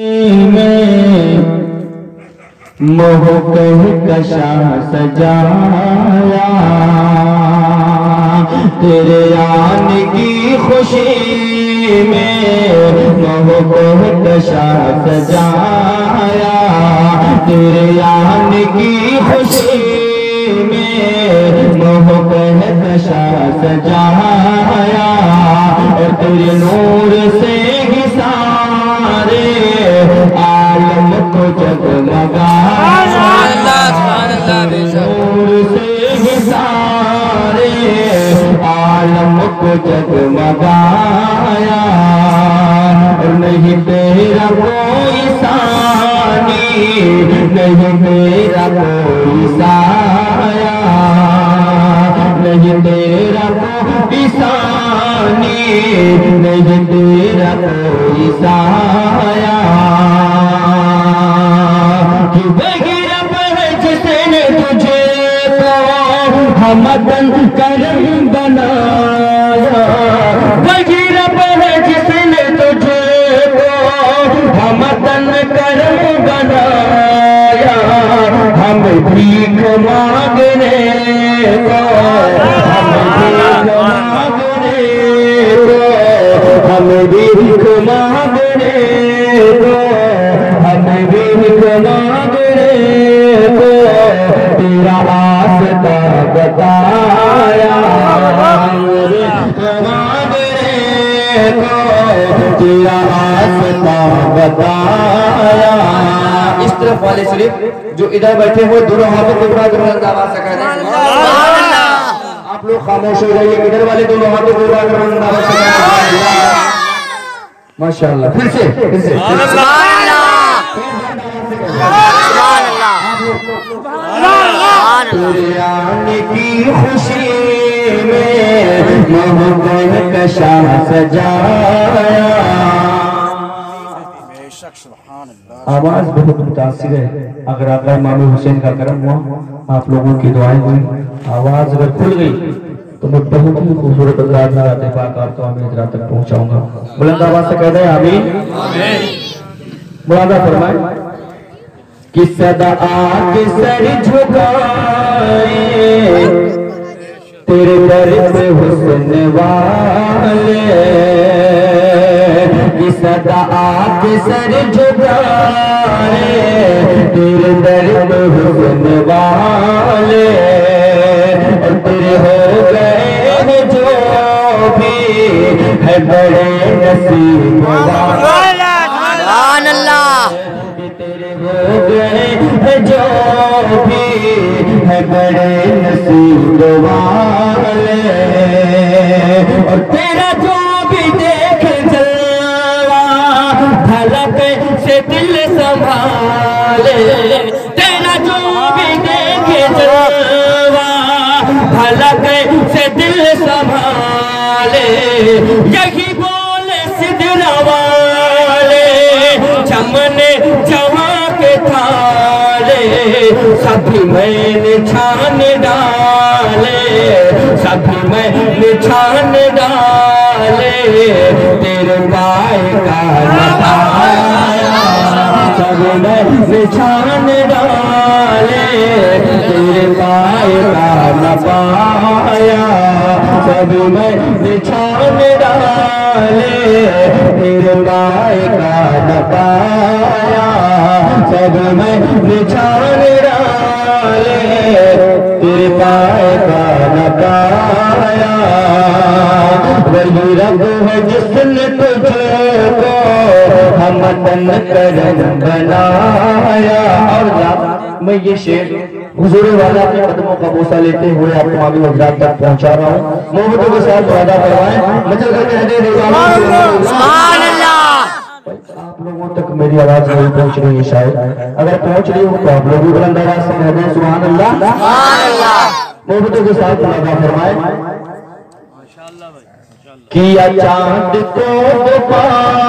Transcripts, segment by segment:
میں موہ کشا سجایا تیرے آنے کی خوشی میں موہ کشا سجایا تیرے آنے کی خوشی میں موہ کہ کشا سجایا جگمگایا نور سے ہی سارے عالم کو جگمگایا نہیں تیرا کوئی ثانی نہیں تیرا کوئی سایہ نہیں تیرا کوئی ثانی نہیں تیرا کوئی سایہ کہ بغیر ہے جس نے تجھے تو ہمدن کرم بنایا بغیر ہے جس نے تجھے تو ہمدن کرم بنایا ہم بھیک مانگنے بتایا اس طرف والے شریف جو ادھر بیٹھے ہوئے دونوں ہاتھوں کو کر بلند آواز سے کہہ آپ لوگ خاموش ہو جائیے ادھر والے دونوں ہاتھوں کو کر بلند آواز سے کہہ ہیں۔ ماشاءاللہ پھر سے پھر سے۔ تیرے آنے کی خوشی میں محبت کشا سجایا آواز بہت متاثر ہے۔ اگر آقا امام حسین کا کرم ہوا آپ لوگوں کی دعائیں ہوئی آواز اگر کھل گئی تو میں بہت ہی خوبصورت انداز میں آتے پاک آپ تو ہمیں ادھر تک پہنچاؤں گا۔ بلند آواز سے کہہ دیں آمین۔ مرادہ فرمائیں۔ کہ صدا آکے سر جھکائے تیرے در پہ حسن والے۔ کہ صدا آکے سر جھکائے تیرے در پہ حسن والے۔ اور تیرے ہو گئے ہیں جو بھی ہے بڑے نصیب۔ والے تیرے ہو گئے ہیں جو بھی ہے بڑے نصیب والے۔ اور تیرا جو بھی دیکھ جلوہ بھلک سے دل سنبھالے۔ تیرا جو بھی دیکھ جلوہ بھلک سے دل سنبھالے۔ یہی بولے سدھنا والے چمنے سبھی میں نے چھان ڈالے، سبھی میں نے چھان ڈالے، تیرے پائے کا نتایا سب میں نے چھان ڈالے، تیرے پائے کا نپایا سب میں نے چھان ڈالے۔ تیرے پائے کا نپایا سب میں نچھان ڈالے تیرے پائے کا نپایا وہی رب ہے جس نے تجھے کو ہم تن کرن بنایا اور جا میں یہ شعر حضور والا کے قدموں کا بوسہ لیتے ہوئے آپ تمامی حضرات تک پہنچا رہا ہوں۔ محبتوں کے ساتھ وعدہ کروائیں مچل کر کے حدیث سبحان آپ لوگوں تک میری آواز نہیں پہنچ رہی ہے شاید۔ اگر پہنچ رہی ہو تو آپ لوگ بھی بلند آواز سے کہہ دیں سبحان اللہ۔ محبتوں کے ساتھ وعدہ فرمائیں۔ کیا چاند کو پارا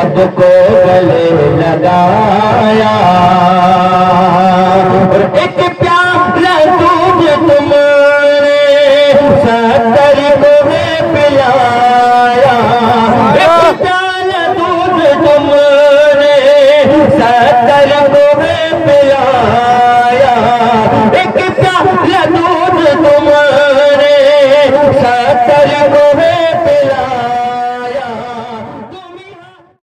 یتیم مفول سے سب کو گلے لگایا اور ایک پیارا دودھ تمہارے ستر کو ہے پلایا ایک پیارا دودھ تمہارے